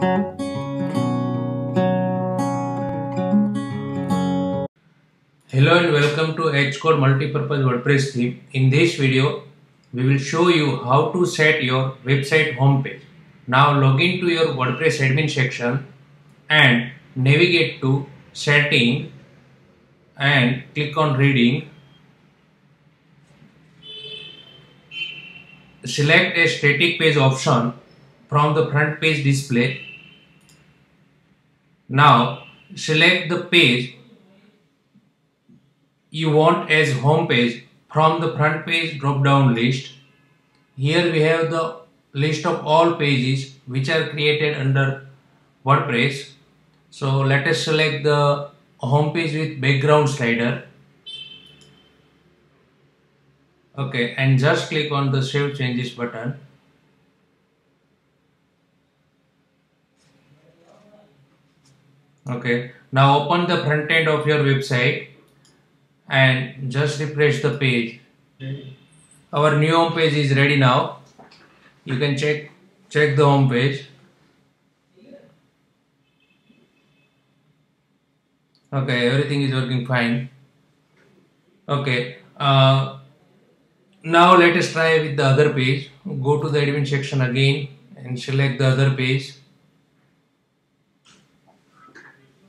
Hello and welcome to H-Code Multipurpose WordPress theme. In this video, we will show you how to set your website homepage. Now log into your WordPress admin section and navigate to setting and click on reading. Select a static page option from the front page display. Now select the page you want as home page from the front page drop down list. Here we have the list of all pages which are created under WordPress. So let us select the home page with background slider. Okay, and just click on the save changes button. Okay, now open the front end of your website and just refresh the page. Our new home page is ready now. You can check check the home page. Okay, everything is working fine. Okay, uh, now let us try with the other page. Go to the admin section again and select the other page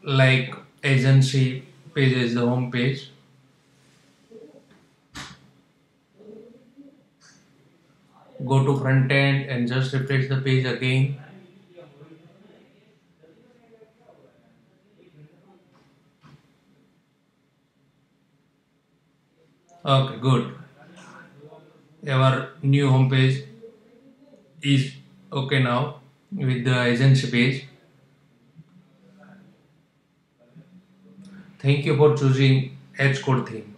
like agency page is the home page. Go to front end and just refresh the page again. Okay good. Our new home page is okay now with the agency page thank you for choosing H-Code theme